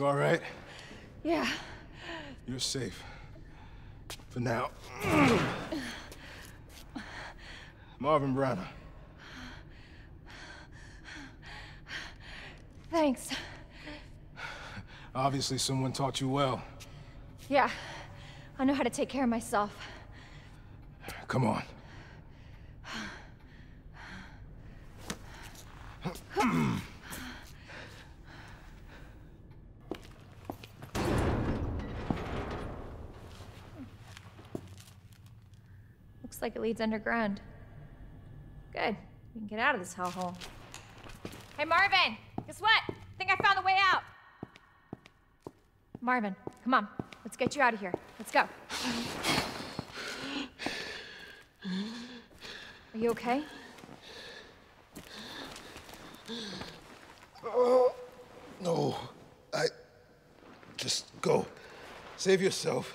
You all right? Yeah. You're safe. For now. Marvin Branagh. Thanks. Obviously, someone taught you well. Yeah. I know how to take care of myself. Come on. Looks like it leads underground. Good. We can get out of this hellhole. Hey, Marvin! Guess what? I think I found the way out! Marvin, come on. Let's get you out of here. Let's go. Are you okay? No. I. Just go. Save yourself.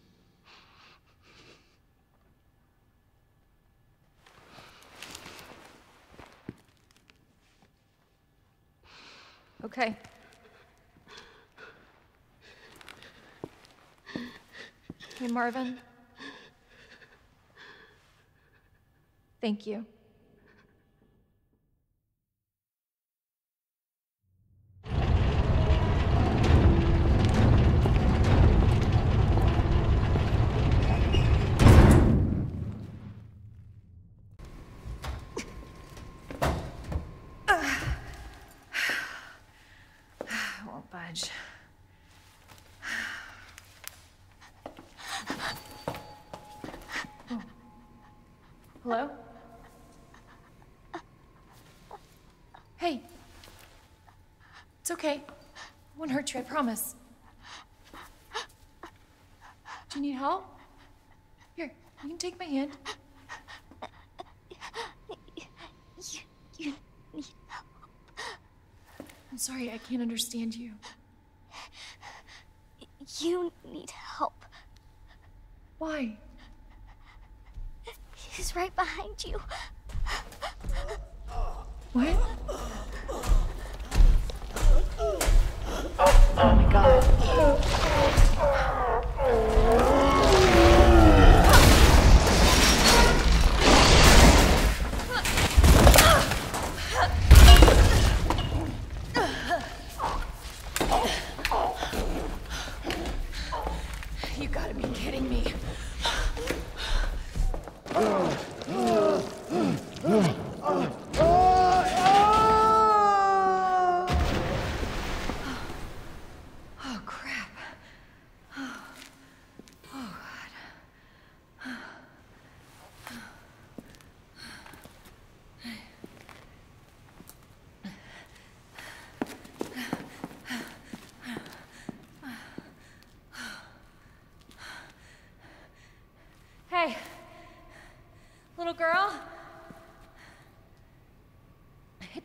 Okay. Hey, Marvin. Thank you. I won't budge. Oh. Hello? Hey. It's okay. I won't hurt you, I promise. Do you need help? Here, you can take my hand. You, you need help. I'm sorry, I can't understand you. You need help. Why? He's right behind you. What? Oh my god. You gotta be kidding me. Oh crap. Oh, oh god. Hey, little girl. It's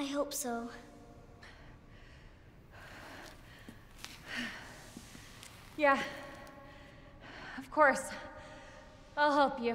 I hope so. Yeah. Of course. I'll help you.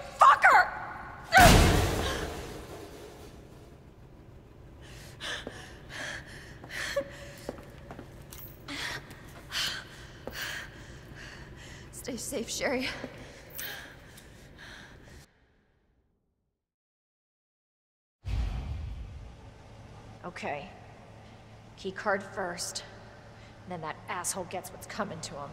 Stay safe, Sherry. Okay. Key card first. Then that asshole gets what's coming to him.